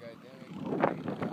goddamn it.